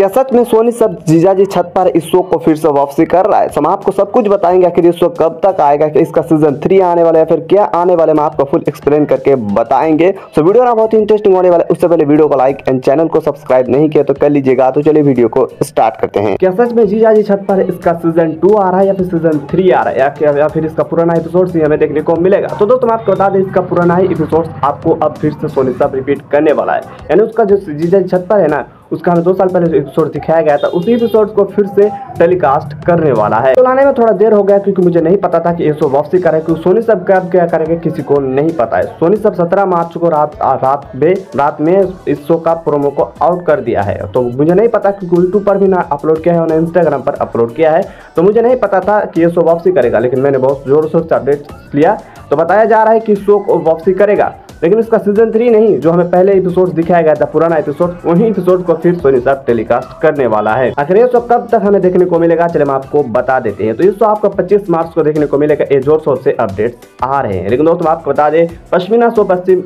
क्या सच में सोनी सब जीजा जी छत पर इस शो को फिर से वापसी कर रहा है? हम आपको सब कुछ बताएँगे आखिर इस शो कब तक आएगा कि इसका सीज़न थ्री आने वाला है फिर क्या आने वाले हम आपको फुल एक्सप्लेन करके बताएँगे। तो वीडियो ना बहुत ही इंटरेस्टिंग होने वाला है उससे पहले वीडियो को लाइक एंड चैनल को सब्सक्राइब नहीं किया तो कर लीजिएगा तो चलिए वीडियो को स्टार्ट करते हैं। क्या सच में जीजा जी छत पर इसका सीज़न टू आ रहा है या फिर सीज़न थ्री आ रहा है? या, फिर इसका पुराना एपिसोड ही हमें देखने को मिलेगा? तो दोस्तों आपको बता दें इसका पुराना ही एपिसोड आपको अब फिर से सोनी सब रिपीट करने वाला है। यानी उसका जो जीजा जी छत पर है ना उसका हमें दो साल पहले एपिसोड दिखाया गया था, उसी एपिसोड को फिर से टेलीकास्ट करने वाला है। तो लाने में थोड़ा देर हो गया क्योंकि मुझे नहीं पता था कि ये शो वापसी करे, क्योंकि सोनी सब कब क्या करेंगे, किसी को नहीं पता है। सोनी सब सत्रह मार्च को रात रात में रात में इस शो का प्रोमो को आउट कर दिया है। तो मुझे नहीं पता क्योंकि यूट्यूब पर भी ना अपलोड किया है उन्होंने इंस्टाग्राम पर अपलोड किया है। तो मुझे नहीं पता था कि ये शो वापसी करेगा, लेकिन मैंने बहुत ज़ोर शोर से अपडेट लिया। तो बताया जा रहा है कि शो को वापसी करेगा। लेकिन उसका सीज़न थ्री नहीं, जो हमें पहले एपिसोड दिखाया गया था, पुराना एपिसोड वही एपिसोड को फिर सोनी साहब टेलीकास्ट करने वाला है। आखिर ये शो कब तक हमें देखने को मिलेगा चले हम आपको बता देते हैं। तो ये शो आपको 25 मार्च को देखने को मिलेगा, ये ज़ोर शोर से अपडेट आ रहे हैं। लेकिन दोस्तों, आपको बता दें पश्मीना शो पश्चिम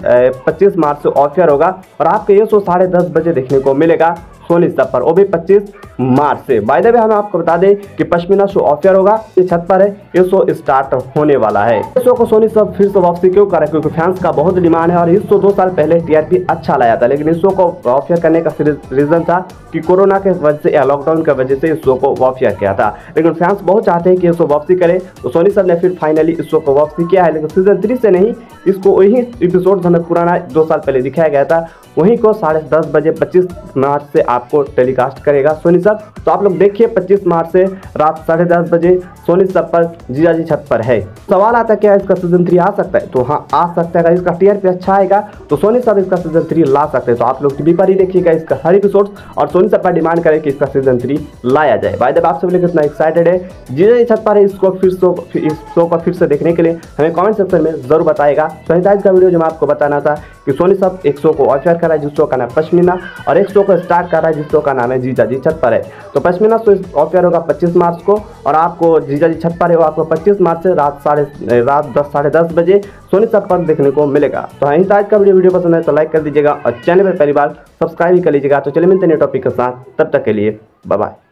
पच्चीस मार्च से ऑफियर होगा, और आपको ये शो साढ़े बजे देखने को मिलेगा। सोनी सब पर, वो भी 25 मार्च से। बाय द हम आपको बता दें कि पश्मीना शो ऑफियर होगा ये छत पर है, ये शो स्टार्ट होने वाला है। इस शो को सोनी सब फिर से वापसी क्यों कर क्योंकि फैंस का बहुत डिमांड है और इस शो दो साल पहले टीआरपी अच्छा लाया था, लेकिन इस शो को ऑफियर करने का रीजन था कि कोरोना के वजह से या लॉकडाउन की वजह से इस शो को ऑफियर किया था। लेकिन फैंस बहुत चाहते हैं कि ये शो वापसी करे तो सोनी सबने फिर फाइनली इस शो को वापसी किया है, लेकिन सीज़न थ्री से नहीं, इसको वही एपिसोड हमें पुराना दो साल पहले दिखाया गया था, वहीं को साढ़े दस बजे 25 मार्च से आपको टेलीकास्ट करेगा सोनी सब तो आप लोग देखिए 25 मार्च से रात साढ़े दस बजे सोनी सब पर, जीजा जी छत पर है। सवाल आता है, क्या इसका सीज़न थ्री आ सकता है? तो हाँ आ सकता है। अगर इसका टीआरपी अच्छा आएगा तो सोनी सब इसका सीज़न थ्री ला सकते हैं। तो आप लोग टीवी पर ही देखिएगा इसका हर एपिसोड और सोनी सब पर डिमांड करें कि इसका सीज़न थ्री लाया जाए। बाय द आप सब लोग इतना एक्साइटेड है। जीजा जी छत पर है, इसको फिर शो इस शो को फिर से देखने के लिए हमें कमेंट सेक्शन में ज़रूर बताएगा। तो आज का वीडियो जो मैं आपको बताना था कि सोनी सब एक शो को ऑफ़र कर जिस शो का नाम पश्मीना, और एक शो को स्टार्ट कर रहा है जिस शो का नाम है जीजा जी छत पर है तो पश्मीना शो एयर होगा 25 मार्च को और आपको जीजा जी छत पर है वो आपको 25 मार्च से रात साढ़े रात दस, साढ़े दस बजे सोनी छत पर देखने को मिलेगा। तो हाँ आज का वीडियो वीडियो पसंद है तो लाइक कर दीजिएगा और चैनल पर पहली बार सब्सक्राइब भी कर लीजिएगा। तो चलिए मिलते हैं टॉपिक के साथ, तब तक के लिए बाय